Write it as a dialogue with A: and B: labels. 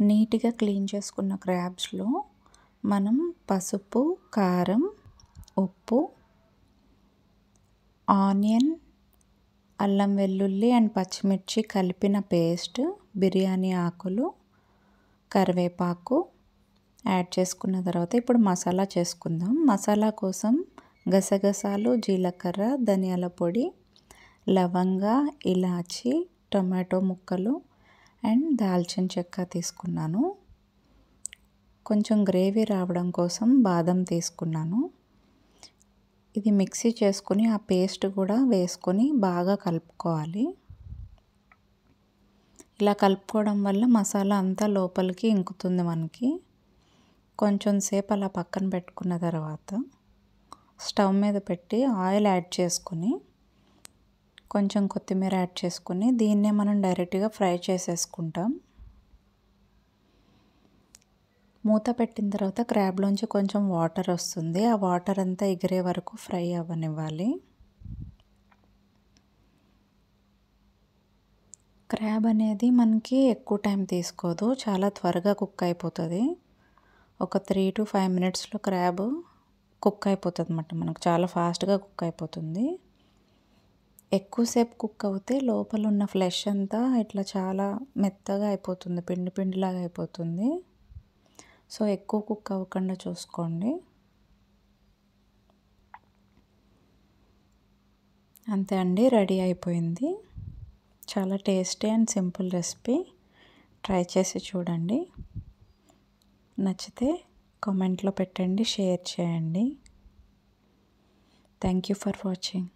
A: నీట్గా క్లీన్ చేసుకున్న క్రాబ్స్లో మనం పసుపు కారం ఉప్పు ఆనియన్ అల్లం వెల్లుల్లి అండ్ పచ్చిమిర్చి కలిపిన పేస్ట్ బిర్యానీ ఆకులు కరివేపాకు యాడ్ చేసుకున్న తర్వాత ఇప్పుడు మసాలా చేసుకుందాం. మసాలా కోసం గసగసాలు జీలకర్ర ధనియాల పొడి లవంగ ఇలాచి టొమాటో ముక్కలు అండ్ దాల్చిన చెక్క తీసుకున్నాను. కొంచెం గ్రేవీ రావడం కోసం బాదం తీసుకున్నాను. ఇది మిక్సీ చేసుకుని ఆ పేస్ట్ కూడా వేసుకొని బాగా కలుపుకోవాలి. ఇలా కలుపుకోవడం వల్ల మసాలా అంతా లోపలికి ఇంకుతుంది మనకి. కొంచెం సేపు అలా పక్కన పెట్టుకున్న తర్వాత స్టవ్ మీద పెట్టి ఆయిల్ యాడ్ చేసుకుని కొంచెం కొత్తిమీర యాడ్ చేసుకుని దీన్నే మనం డైరెక్ట్గా ఫ్రై చేసేసుకుంటాం. మూత పెట్టిన తర్వాత క్రాబ్లోంచి కొంచెం వాటర్ వస్తుంది. ఆ వాటర్ అంతా ఎగిరే వరకు ఫ్రై అవ్వనివ్వాలి. క్రాబ్ అనేది మనకి ఎక్కువ టైం తీసుకోదు. చాలా త్వరగా కుక్ అయిపోతుంది. ఒక త్రీ టు ఫైవ్ మినిట్స్లో క్రాబ్ కుక్ అయిపోతుంది అన్నమాట మనకు చాలా ఫాస్ట్గా కుక్ అయిపోతుంది. ఎక్కువసేపు కుక్ అవుతే లోపల ఉన్న ఫ్లెష్ అంతా ఇట్లా చాలా మెత్తగా అయిపోతుంది పిండి పిండిలాగా అయిపోతుంది. సో ఎక్కువ కుక్ అవ్వకుండా చూసుకోండి. అంతే అండి రెడీ అయిపోయింది. చాలా tasty and simple recipe. Try చేసి చూడండి. నచ్చితే కామెంట్లో పెట్టండి షేర్ చేయండి. Thank you for watching.